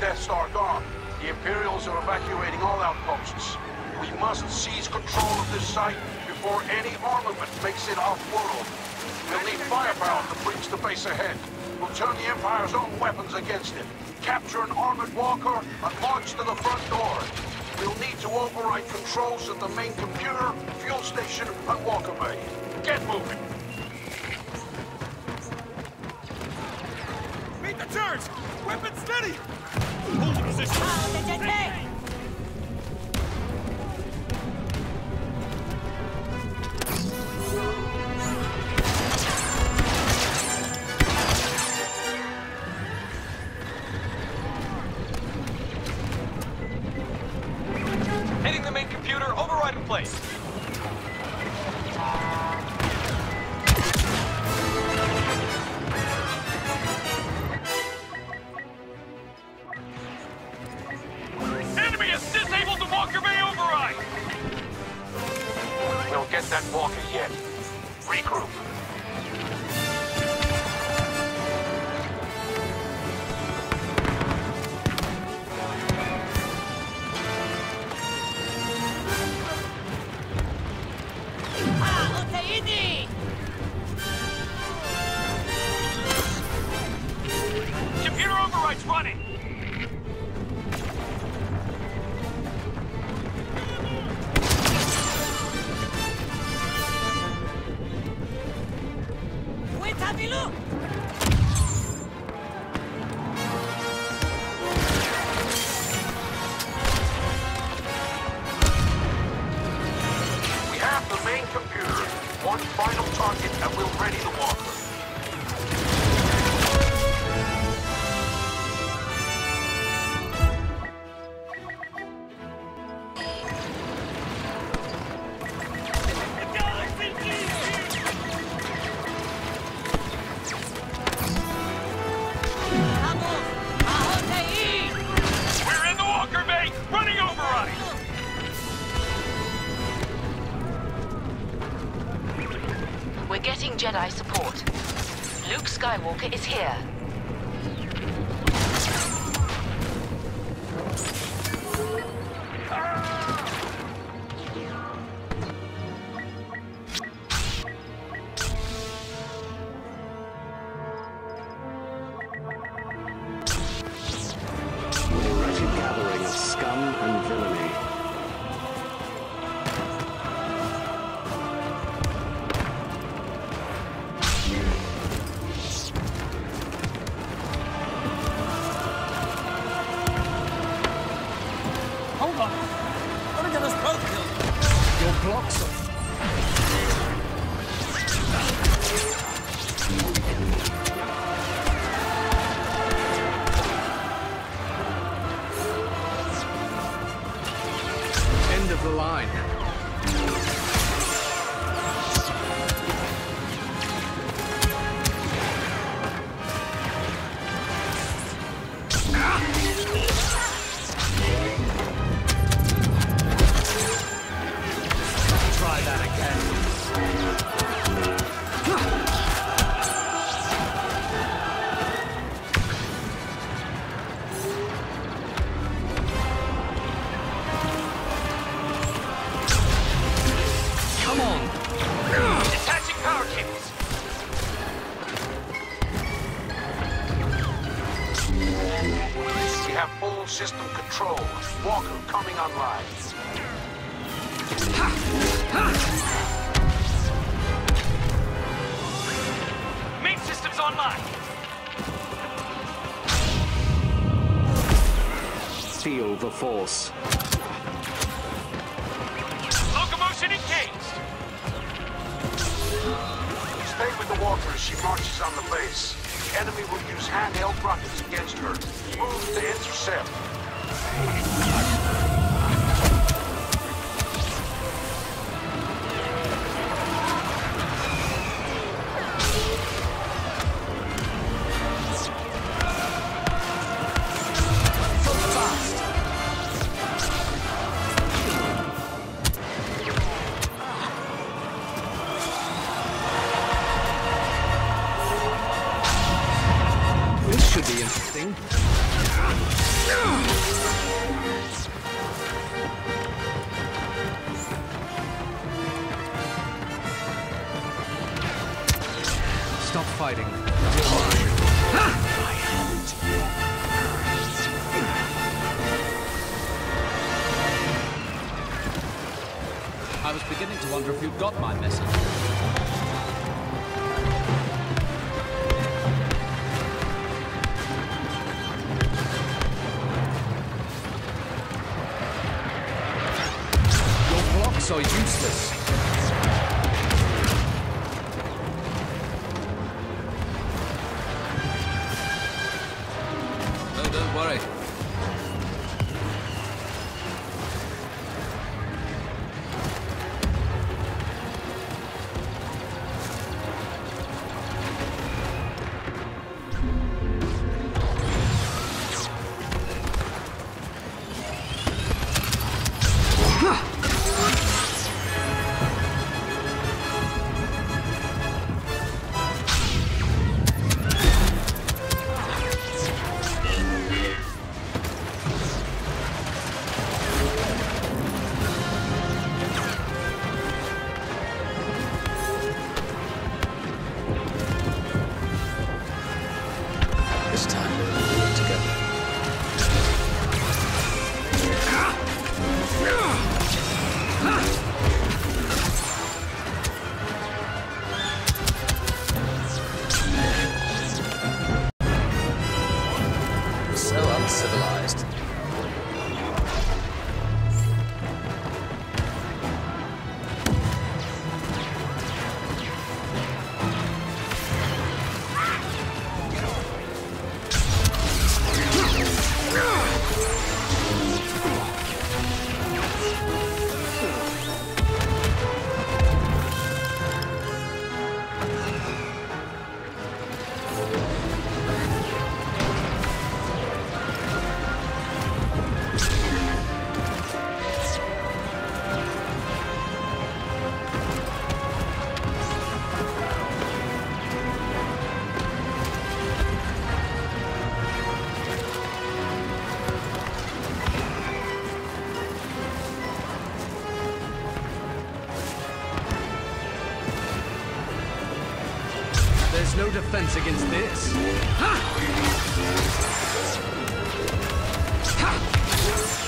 Death Star gone. The Imperials are evacuating all outposts. We must seize control of this site before any armament makes it off-world. We'll need firepower to breach the base ahead. We'll turn the Empire's own weapons against it. Capture an armored walker and march to the front door. We'll need to override controls at the main computer, fuel station, and walker bay. Get moving. Meet the charge! Weapon steady! Hold position! Computer override's running! Is here. Full system control. Walker coming online. Main systems online! Feel the force. Locomotion engaged! Stay with the walker as she marches on the base. The enemy will use handheld rockets against her. Move to intercept. are useless. defense against this. Ha! Ha!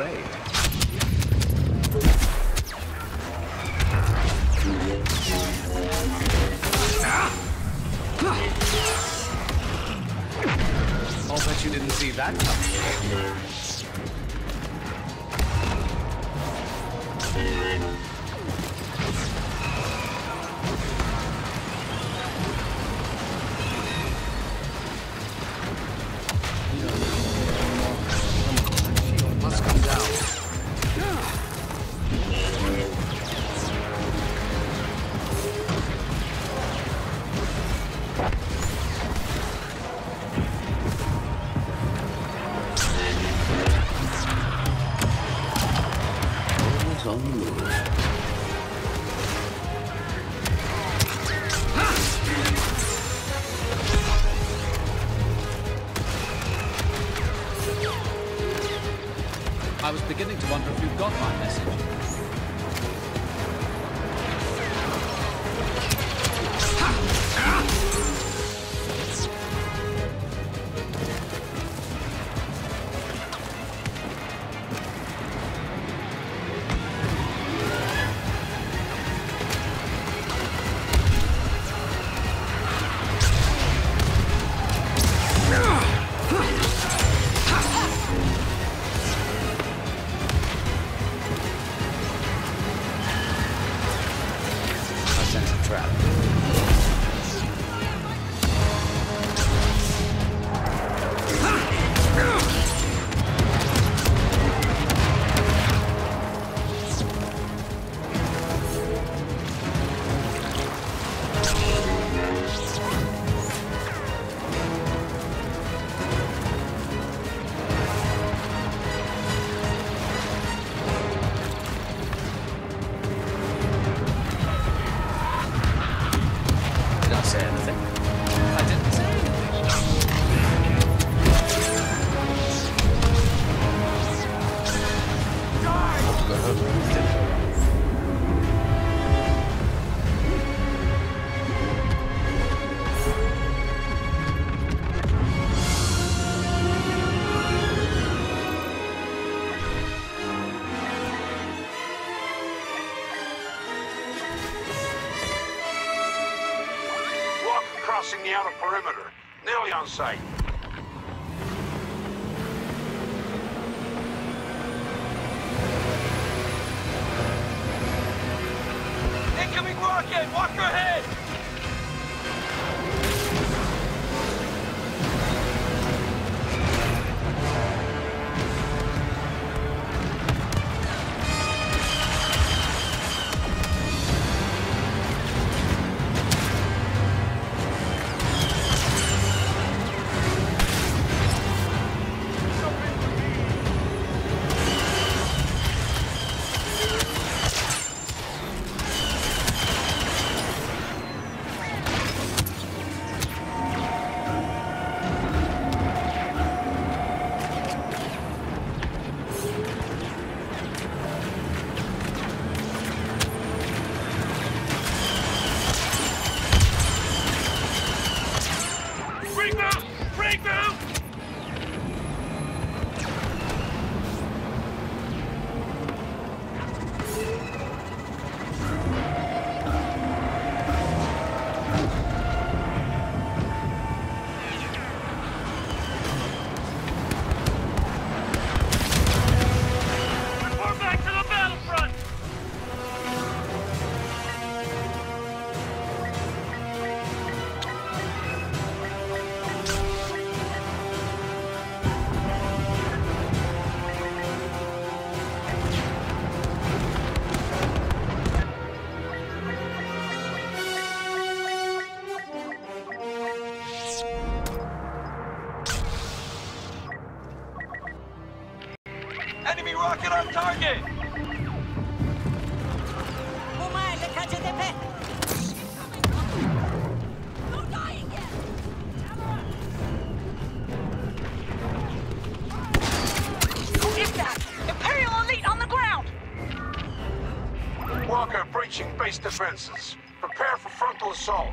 I'll bet you didn't see that coming. I was beginning to wonder if you got my message. The outer perimeter. Nearly on site. Incoming rocket! Walker ahead! Enemy rocket on target! Who is that? Imperial elite on the ground! Walker breaching base defenses. Prepare for frontal assault.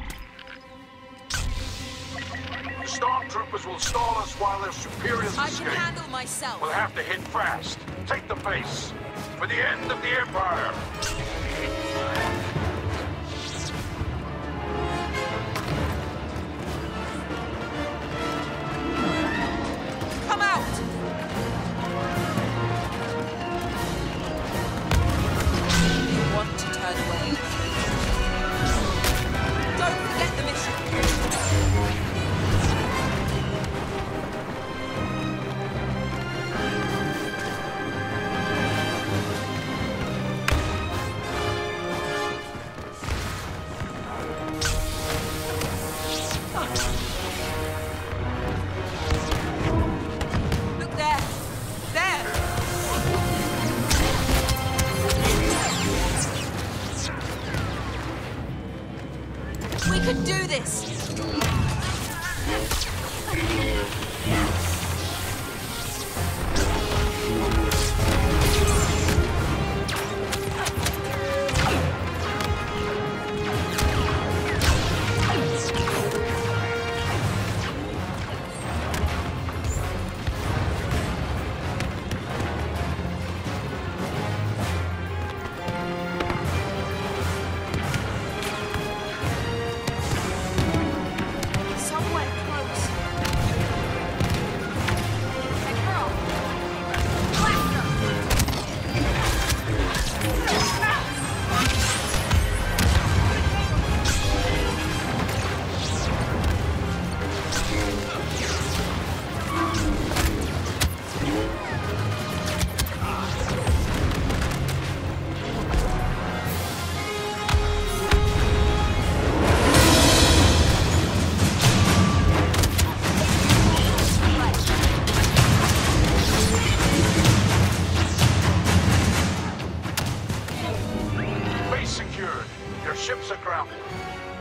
The stormtroopers will stall us while their superiors I escape. can handle myself. We'll have to hit fast. Take the base. For the end of the Empire.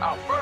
Are